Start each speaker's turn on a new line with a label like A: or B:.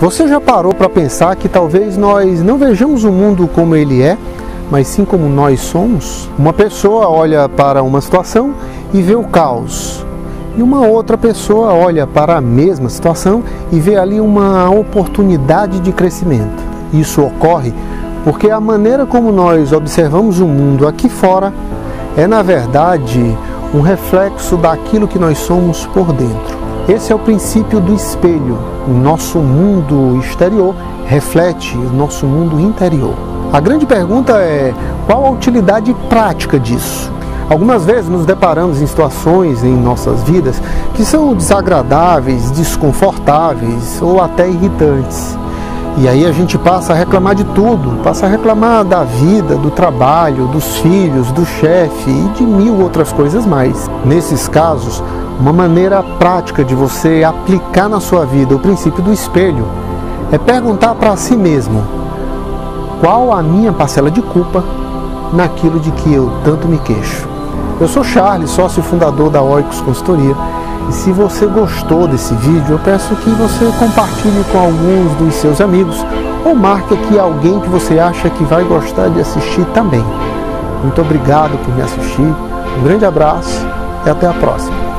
A: Você já parou para pensar que talvez nós não vejamos o mundo como ele é, mas sim como nós somos? Uma pessoa olha para uma situação e vê o caos. E uma outra pessoa olha para a mesma situação e vê ali uma oportunidade de crescimento. Isso ocorre porque a maneira como nós observamos o mundo aqui fora é, na verdade, um reflexo daquilo que nós somos por dentro. Esse é o princípio do espelho. O nosso mundo exterior reflete o nosso mundo interior. A grande pergunta é: qual a utilidade prática disso? Algumas vezes nos deparamos em situações em nossas vidas que são desagradáveis, desconfortáveis ou até irritantes. E aí a gente passa a reclamar de tudo, passa a reclamar da vida, do trabalho, dos filhos, do chefe e de mil outras coisas mais. Nesses casos, uma maneira prática de você aplicar na sua vida o princípio do espelho é perguntar para si mesmo: qual a minha parcela de culpa naquilo de que eu tanto me queixo? Eu sou Charles, sócio fundador da Oicos Consultoria. E se você gostou desse vídeo, eu peço que você compartilhe com alguns dos seus amigos ou marque aqui alguém que você acha que vai gostar de assistir também. Muito obrigado por me assistir, um grande abraço e até a próxima.